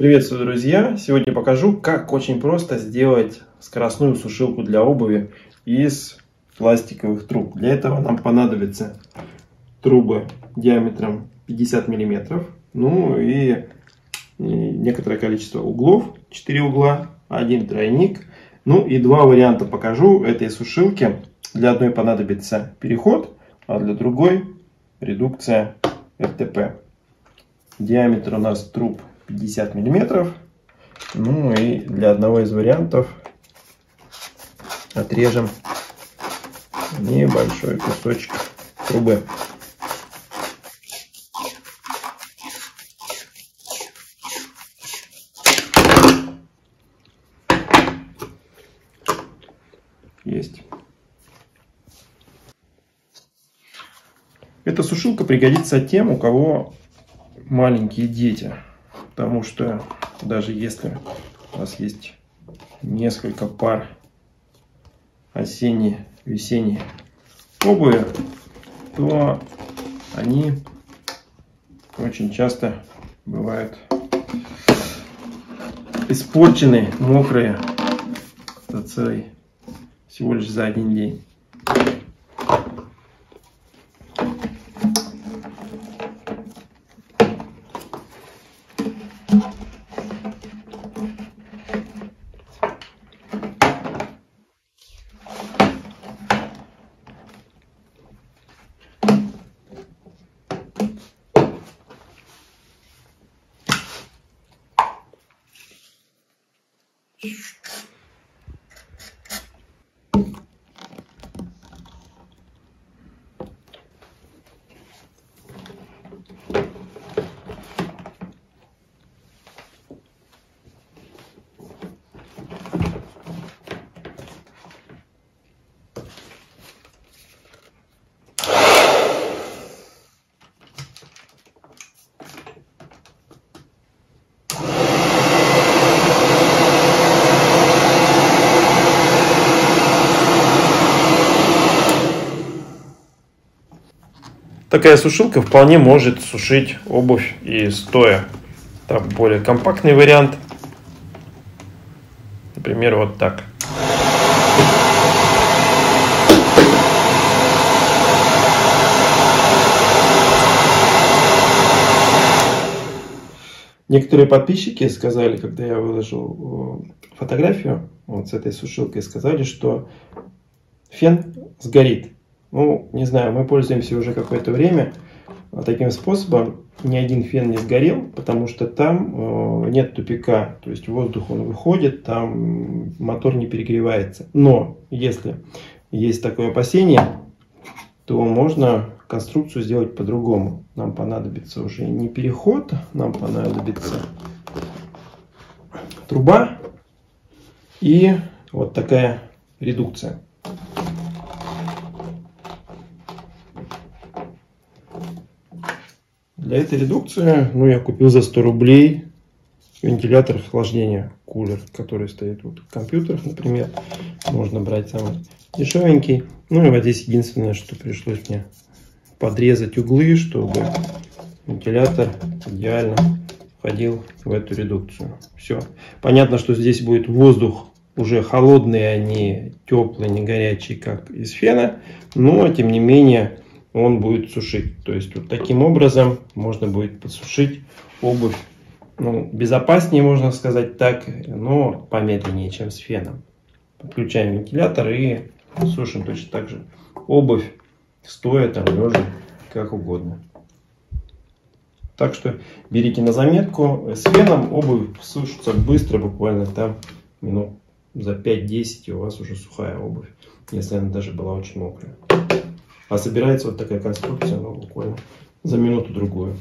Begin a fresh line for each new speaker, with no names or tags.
Приветствую, друзья! Сегодня покажу, как очень просто сделать скоростную сушилку для обуви из пластиковых труб. Для этого нам понадобятся трубы диаметром 50 мм, ну и некоторое количество углов, 4 угла, один тройник, ну и два варианта покажу этой сушилки. Для одной понадобится переход, а для другой редукция РТП. Диаметр у нас труб 50 миллиметров. Ну и для одного из вариантов отрежем небольшой кусочек трубы. Есть. Эта сушилка пригодится тем, у кого маленькие дети. Потому что даже если у вас есть несколько пар осенней, весенней обуви, то они очень часто бывают испорчены, мокрые за целый, всего лишь за один день. Такая сушилка вполне может сушить обувь и стоя. Там более компактный вариант. Например, вот так. Некоторые подписчики сказали, когда я выложил э, фотографию вот с этой сушилкой, сказали, что фен сгорит. Ну, не знаю, мы пользуемся уже какое-то время таким способом. Ни один фен не сгорел, потому что там э, нет тупика, то есть воздух он выходит, там мотор не перегревается. Но если есть такое опасение, то можно конструкцию сделать по-другому. Нам понадобится уже не переход, нам понадобится труба и вот такая редукция. Для этой редукции ну, я купил за 100 рублей вентилятор охлаждения, кулер, который стоит вот в компьютерах, например. Можно брать самый дешевенький. Ну и вот здесь единственное, что пришлось мне подрезать углы, чтобы вентилятор идеально входил в эту редукцию. Все. Понятно, что здесь будет воздух уже холодный, а не теплый, не горячий, как из фена. Но, тем не менее, он будет сушить. То есть вот таким образом можно будет подсушить обувь. Ну, безопаснее, можно сказать так, но помедленнее, чем с феном. Подключаем вентилятор и сушим точно так же обувь, стоя там, лежа, как угодно. Так что берите на заметку. С феном обувь сушится быстро, буквально там минут за 5-10 и у вас уже сухая обувь, если она даже была очень мокрая. А собирается вот такая конструкция, ну, буквально за минуту-другую.